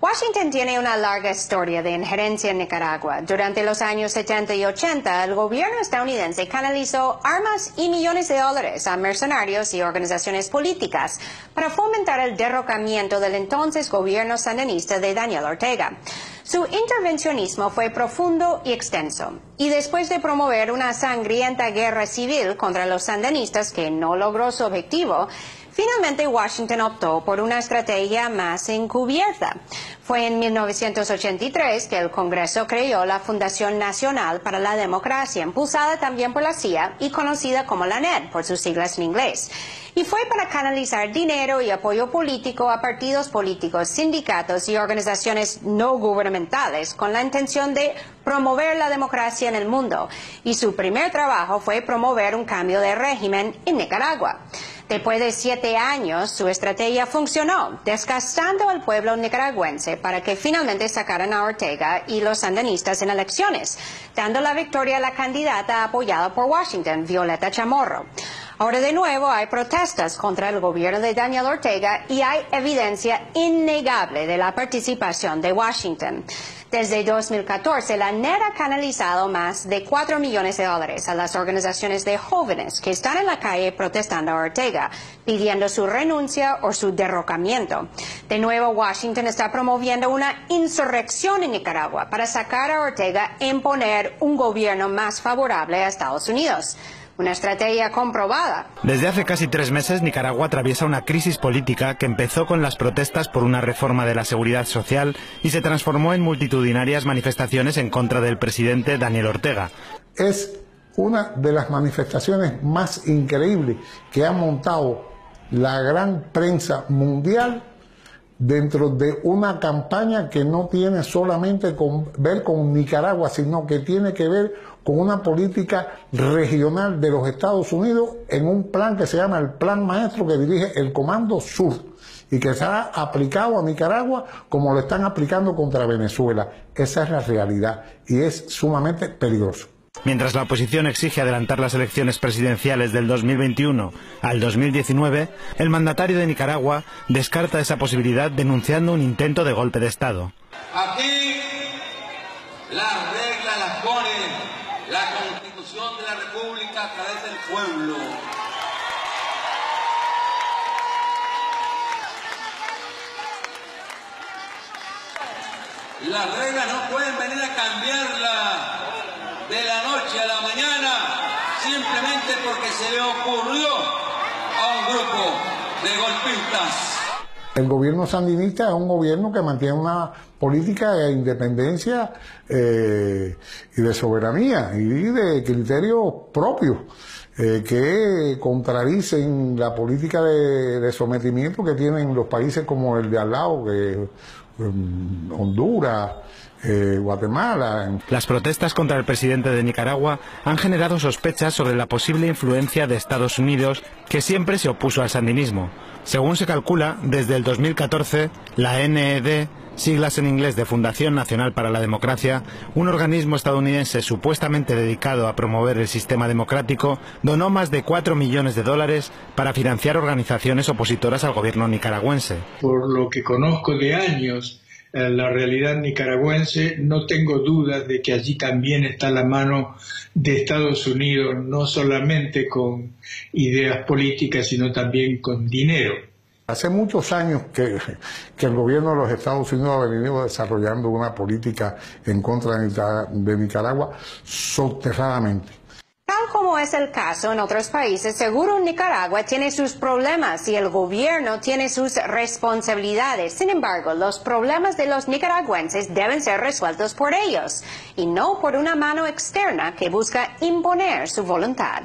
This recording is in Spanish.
Washington tiene una larga historia de injerencia en Nicaragua. Durante los años 70 y 80, el gobierno estadounidense canalizó armas y millones de dólares a mercenarios y organizaciones políticas para fomentar el derrocamiento del entonces gobierno sandinista de Daniel Ortega. Su intervencionismo fue profundo y extenso, y después de promover una sangrienta guerra civil contra los sandinistas que no logró su objetivo, Finalmente, Washington optó por una estrategia más encubierta. Fue en 1983 que el Congreso creó la Fundación Nacional para la Democracia, impulsada también por la CIA y conocida como la NED por sus siglas en inglés. Y fue para canalizar dinero y apoyo político a partidos políticos, sindicatos y organizaciones no gubernamentales con la intención de promover la democracia en el mundo. Y su primer trabajo fue promover un cambio de régimen en Nicaragua. Después de siete años, su estrategia funcionó, desgastando al pueblo nicaragüense para que finalmente sacaran a Ortega y los sandinistas en elecciones, dando la victoria a la candidata apoyada por Washington, Violeta Chamorro. Ahora de nuevo hay protestas contra el gobierno de Daniel Ortega y hay evidencia innegable de la participación de Washington. Desde 2014, la NED ha canalizado más de 4 millones de dólares a las organizaciones de jóvenes que están en la calle protestando a Ortega, pidiendo su renuncia o su derrocamiento. De nuevo, Washington está promoviendo una insurrección en Nicaragua para sacar a Ortega e imponer un gobierno más favorable a Estados Unidos una estrategia comprobada. Desde hace casi tres meses, Nicaragua atraviesa una crisis política que empezó con las protestas por una reforma de la seguridad social y se transformó en multitudinarias manifestaciones en contra del presidente Daniel Ortega. Es una de las manifestaciones más increíbles que ha montado la gran prensa mundial dentro de una campaña que no tiene solamente que ver con Nicaragua, sino que tiene que ver con una política regional de los Estados Unidos en un plan que se llama el Plan Maestro que dirige el Comando Sur y que será aplicado a Nicaragua como lo están aplicando contra Venezuela. Esa es la realidad y es sumamente peligroso. Mientras la oposición exige adelantar las elecciones presidenciales del 2021 al 2019, el mandatario de Nicaragua descarta esa posibilidad denunciando un intento de golpe de Estado. Aquí las reglas las pone la Constitución de la República a través del pueblo. Las reglas no pueden venir a cambiarla de la noche a la mañana simplemente porque se le ocurrió a un grupo de golpistas. El gobierno sandinista es un gobierno que mantiene una política de independencia eh, y de soberanía y de criterios propios eh, que contradicen la política de, sometimiento que tienen los países como el de al lado, que Honduras, eh, Guatemala. Las protestas contra el presidente de Nicaragua han generado sospechas sobre la posible influencia de Estados Unidos, que siempre se opuso al sandinismo. Según se calcula, desde el 2014, la NED, siglas en inglés de Fundación Nacional para la Democracia, un organismo estadounidense supuestamente dedicado a promover el sistema democrático, donó más de 4 millones de dólares para financiar organizaciones opositoras al gobierno nicaragüense. Por lo que conozco de años, la realidad nicaragüense, no tengo dudas de que allí también está la mano de Estados Unidos, no solamente con ideas políticas, sino también con dinero. Hace muchos años que, el gobierno de los Estados Unidos ha venido desarrollando una política en contra de Nicaragua soterradamente como es el caso en otros países, seguro Nicaragua tiene sus problemas y el gobierno tiene sus responsabilidades. Sin embargo, los problemas de los nicaragüenses deben ser resueltos por ellos y no por una mano externa que busca imponer su voluntad.